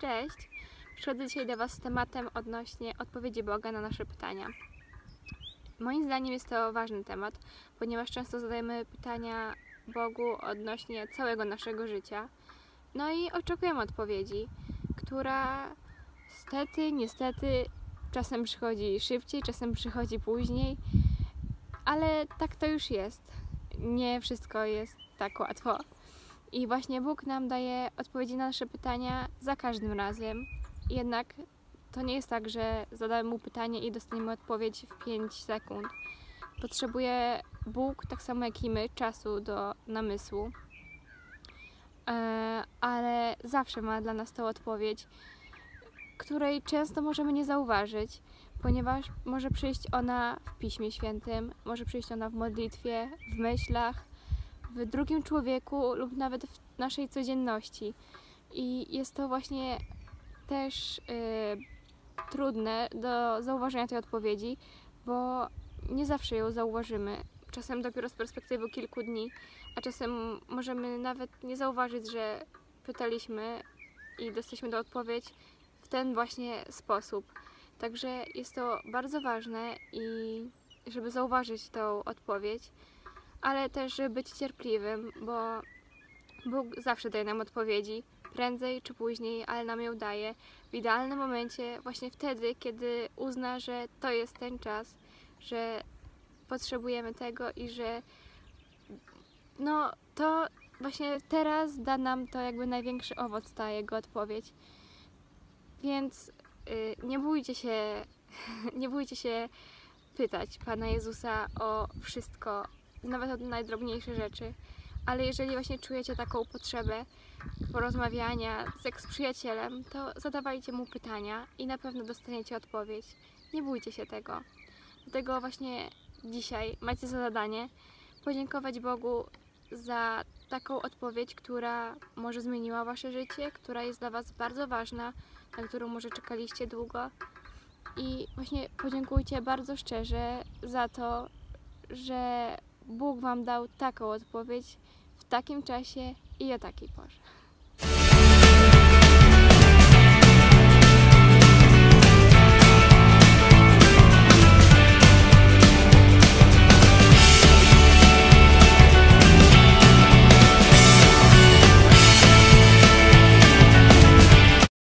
Cześć! Przychodzę dzisiaj do Was z tematem odnośnie odpowiedzi Boga na nasze pytania. Moim zdaniem jest to ważny temat, ponieważ często zadajemy pytania Bogu odnośnie całego naszego życia. No i oczekujemy odpowiedzi, która stety, niestety czasem przychodzi szybciej, czasem przychodzi później, ale tak to już jest. Nie wszystko jest tak łatwo. I właśnie Bóg nam daje odpowiedzi na nasze pytania za każdym razem. Jednak to nie jest tak, że zadamy mu pytanie i dostaniemy odpowiedź w 5 sekund. Potrzebuje Bóg, tak samo jak i my, czasu do namysłu. E, ale zawsze ma dla nas tą odpowiedź, której często możemy nie zauważyć, ponieważ może przyjść ona w Piśmie Świętym, może przyjść ona w modlitwie, w myślach, w drugim człowieku lub nawet w naszej codzienności. I jest to właśnie też y, trudne do zauważenia tej odpowiedzi, bo nie zawsze ją zauważymy. Czasem dopiero z perspektywy kilku dni, a czasem możemy nawet nie zauważyć, że pytaliśmy i dostaliśmy do odpowiedź w ten właśnie sposób. Także jest to bardzo ważne i żeby zauważyć tą odpowiedź, ale też być cierpliwym, bo Bóg zawsze daje nam odpowiedzi, prędzej czy później, ale nam ją daje w idealnym momencie, właśnie wtedy, kiedy uzna, że to jest ten czas, że potrzebujemy tego i że no to właśnie teraz da nam to jakby największy owoc ta jego odpowiedź. Więc y, nie bójcie się, nie bójcie się pytać Pana Jezusa o wszystko, nawet o najdrobniejsze rzeczy. Ale jeżeli właśnie czujecie taką potrzebę porozmawiania z przyjacielem, to zadawajcie mu pytania i na pewno dostaniecie odpowiedź. Nie bójcie się tego. Dlatego właśnie dzisiaj macie za zadanie podziękować Bogu za taką odpowiedź, która może zmieniła wasze życie, która jest dla was bardzo ważna, na którą może czekaliście długo. I właśnie podziękujcie bardzo szczerze za to, że Bóg wam dał taką odpowiedź w takim czasie i o takiej porze.